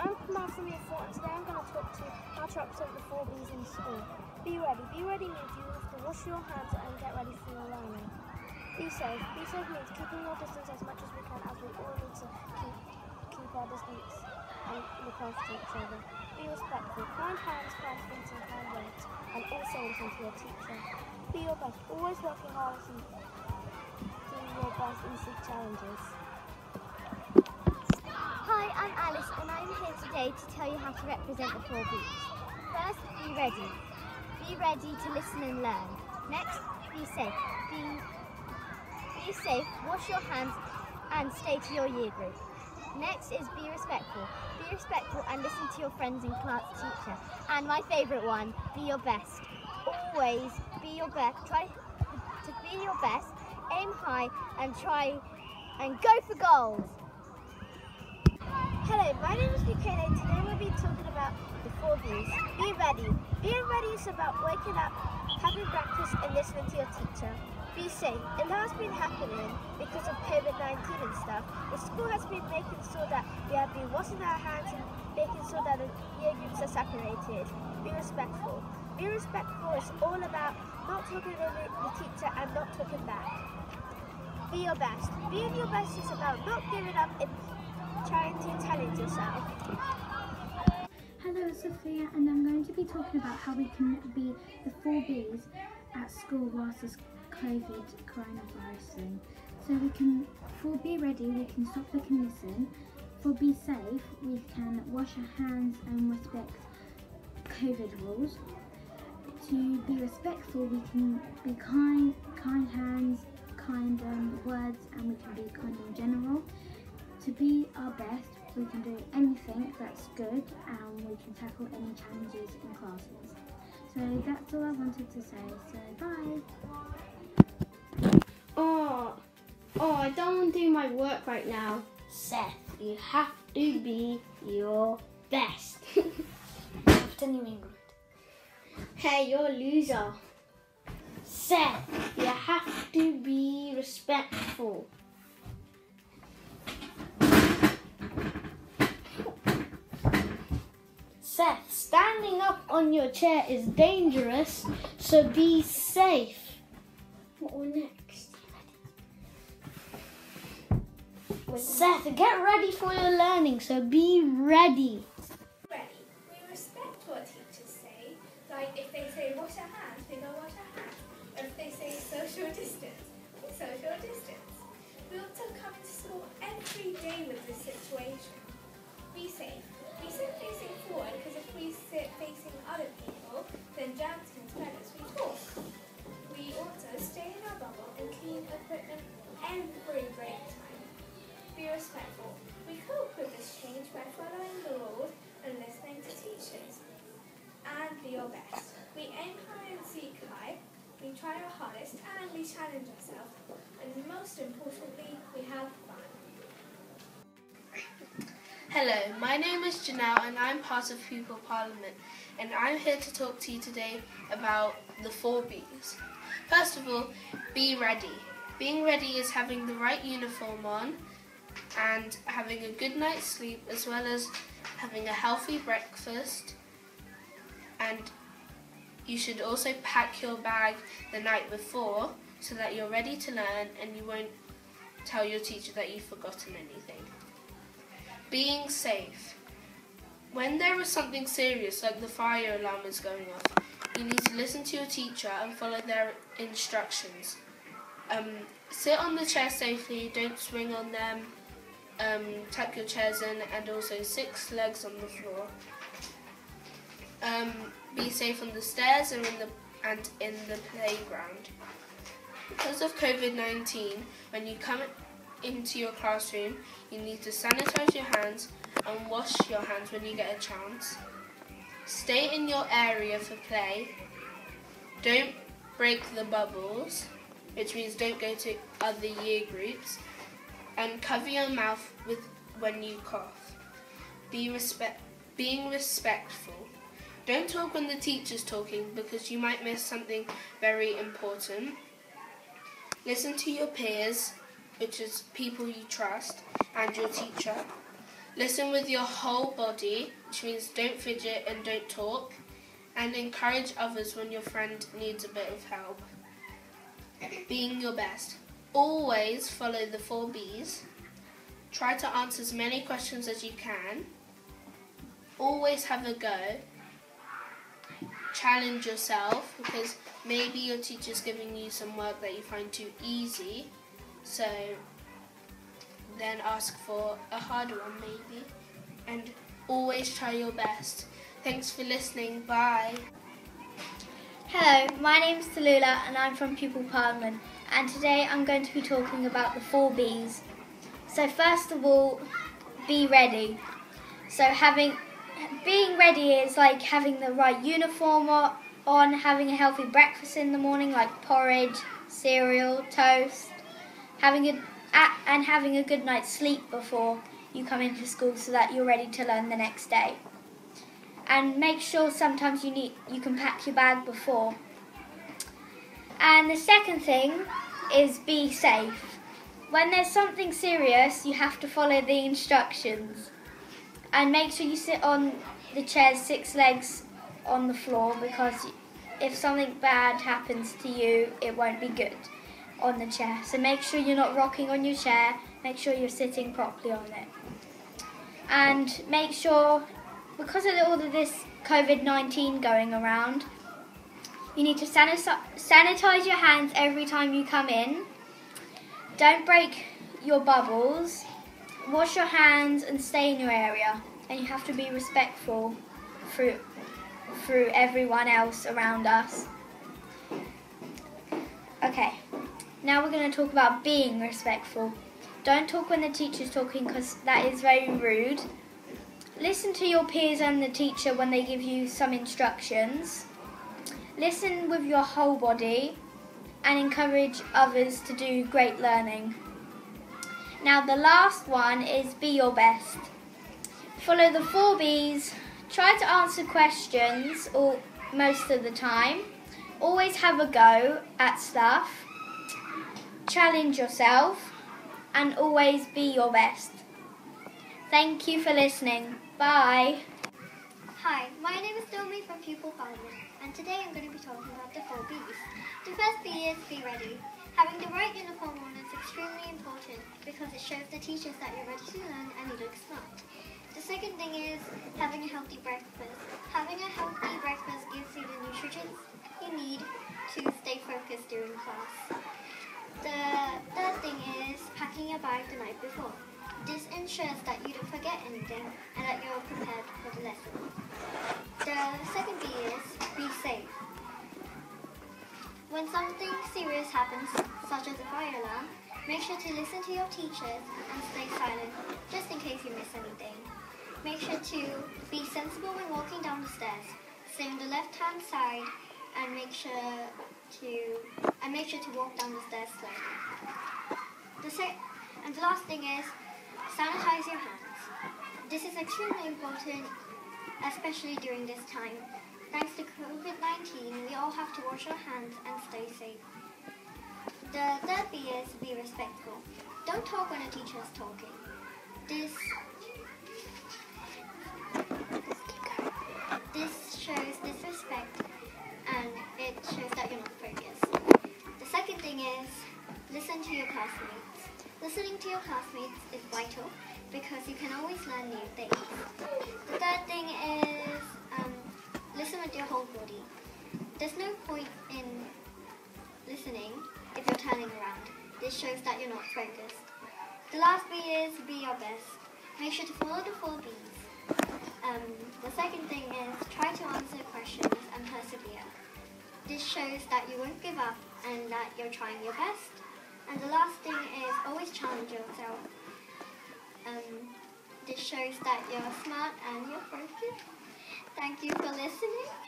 I'm Kamal from Year 4 and today I'm going to talk to you how to represent the four Bs in school. Be ready. Be ready means you have to wash your hands and get ready for your learning. Be safe. Be safe means keeping your distance as much as we can as we all need to keep, keep our distance and look after each other. Be respectful. Kind hands, kind feet and kind words and also listen to your teacher. Be your best. Always working hard and doing your best and seek challenges. Hi, I'm Alice and I'm here today to tell you how to represent the four Bs. First, be ready. Be ready to listen and learn. Next, be safe. Be, be safe, wash your hands and stay to your year group. Next is be respectful. Be respectful and listen to your friends and class teacher. And my favourite one, be your best. Always be your best. Try to be your best, aim high and try and go for goals. My name is Michaela and today we'll be talking about the four Bs. Be ready. Being ready is about waking up, having breakfast and listening to your teacher. Be safe. It has been happening because of COVID-19 and stuff. The school has been making sure that we have been washing our hands and making sure that the year groups are separated. Be respectful. Be respectful is all about not talking over the teacher and not talking back. Be your best. Being your best is about not giving up and trying to challenge yourself. Hello, Sophia, and I'm going to be talking about how we can be the four Bs at school whilst this COVID coronavirus thing. So we can, for be ready, we can stop, look and listen. For be safe, we can wash our hands and respect COVID rules. To be respectful, we can be kind, kind hands, kind um, words, and we can be kind in general. To be our best, we can do anything that's good and we can tackle any challenges in classes. So that's all I wanted to say. So bye. Oh, oh, I don't want to do my work right now. Seth, you have to be your best. After New England. hey, you're a loser. Seth, you have to be respectful. Seth, standing up on your chair is dangerous, so be safe. What will next? Seth, get ready for your learning, so be ready. ready. We respect what teachers say. Like if they say wash our hands, we go wash our hands. Or if they say social distance, we social distance. We also come into school every day with this situation. Be safe. We sit facing forward because if we sit facing other people, then germs can spread as we talk. We also stay in our bubble and clean equipment every break time. Be respectful. We cope with this change by following the rules and listening to teachers. And be your best. We aim high and seek high. We try our hardest and we challenge ourselves. And most importantly, we have Hello, my name is Janelle and I'm part of Pupil Parliament and I'm here to talk to you today about the four Bs. First of all, be ready. Being ready is having the right uniform on and having a good night's sleep as well as having a healthy breakfast and you should also pack your bag the night before so that you're ready to learn and you won't tell your teacher that you've forgotten anything. Being safe. When there is something serious like the fire alarm is going off, you need to listen to your teacher and follow their instructions. Um, sit on the chair safely, don't swing on them, um, tuck your chairs in and also six legs on the floor. Um, be safe on the stairs and in the, and in the playground. Because of COVID-19, when you come into your classroom, you need to sanitize your hands and wash your hands when you get a chance. Stay in your area for play. Don't break the bubbles, which means don't go to other year groups. And cover your mouth with when you cough. Be respect, being respectful. Don't talk when the teacher's talking because you might miss something very important. Listen to your peers, which is people you trust, and your teacher. Listen with your whole body, which means don't fidget and don't talk, and encourage others when your friend needs a bit of help. Being your best. Always follow the four B's. Try to answer as many questions as you can. Always have a go. Challenge yourself because maybe your teacher's giving you some work that you find too easy. So then ask for a harder one maybe. And always try your best. Thanks for listening. Bye. Hello, my name is Tallulah and I'm from Pupil Parliament and today I'm going to be talking about the four B's. So first of all, be ready. So having being ready is like having the right uniform on, having a healthy breakfast in the morning like porridge, cereal, toast, having a and having a good night's sleep before you come into school so that you're ready to learn the next day. And make sure sometimes you need you can pack your bag before. And the second thing is be safe. When there's something serious, you have to follow the instructions. And make sure you sit on the chair's six legs on the floor because if something bad happens to you, it won't be good on the chair. So make sure you're not rocking on your chair, make sure you're sitting properly on it. And make sure, because of all of this COVID-19 going around, you need to sanitize your hands every time you come in. Don't break your bubbles. Wash your hands and stay in your area. And you have to be respectful through, through everyone else around us. Okay. Now we're going to talk about being respectful. Don't talk when the teacher's talking because that is very rude. Listen to your peers and the teacher when they give you some instructions. Listen with your whole body and encourage others to do great learning. Now the last one is be your best. Follow the four B's. Try to answer questions all, most of the time. Always have a go at stuff challenge yourself, and always be your best. Thank you for listening. Bye. Hi, my name is Domi from Pupil Parliament, and today I'm going to be talking about the four B's. The first B is be ready. Having the right uniform on is extremely important because it shows the teachers that you're ready to learn and you look smart. The second thing is having a healthy breakfast. Having a healthy breakfast gives you the nutrients you need to stay focused during class. The third thing is packing your bag the night before. This ensures that you don't forget anything and that you're prepared for the lesson. The second B is be safe. When something serious happens, such as a fire alarm, make sure to listen to your teachers and stay silent, just in case you miss anything. Make sure to be sensible when walking down the stairs. Stay on the left-hand side and make sure to and make sure to walk down the stairs slowly. The and the last thing is sanitize your hands. This is extremely important, especially during this time. Thanks to COVID-19, we all have to wash our hands and stay safe. The third B is be respectful. Don't talk when a teacher is talking. This this shows disrespect and it shows that you're not thing is listen to your classmates. Listening to your classmates is vital because you can always learn new things. The third thing is um, listen with your whole body. There's no point in listening if you're turning around. This shows that you're not focused. The last B is be your best. Make sure to follow the four B's. Um, the second thing is try to answer questions and persevere. This shows that you won't give up and that you're trying your best. And the last thing is always challenge yourself. Um, this shows that you're smart and you're focused. Thank you for listening.